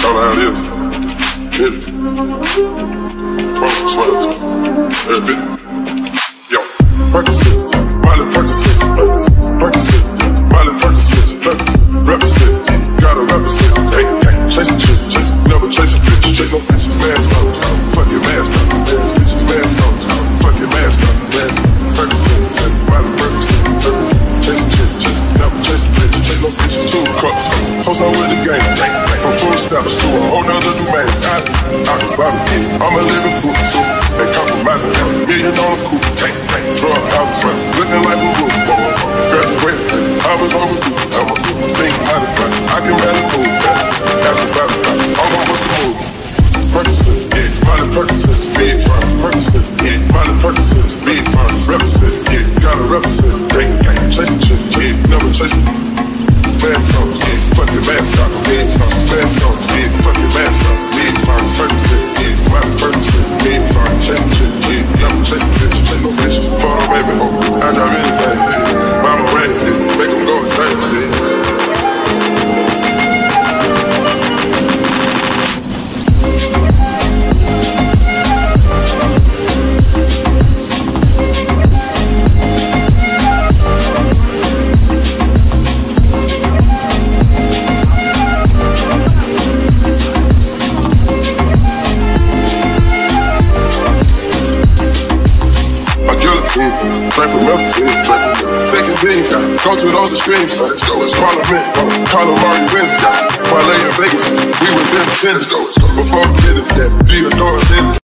Call how it is. Hit it. Promise to swear to Every. Yo, Percocet, toast on game, from full step to a whole nother domain. I, I, I, I'm a living proof, so they compromising, million dollar coupe, drug house, looking like a roof. Graduated, I was overdue. I'm a think how to fight. I can manage move, that's the battle. I'm on what's the move. Percocet, yeah, Miley Percocet, big fun. Percocet, yeah, Miley Percocet, big fun. Represent, yeah, gotta represent. Gang, gang, chasing shit, yeah, never chasing. On, yeah, fuck your mask on, big yeah, fuck your mask on, big yeah, Miley Percocet, big bitch, bitch. Fuck baby, oh, Drink with melting, taking beans, go to those extremes. Let's go, it's Parliament, Carlo Murray wins, parlay in Vegas. We was in the tennis, go, before the business, yeah, Theodore Dennis.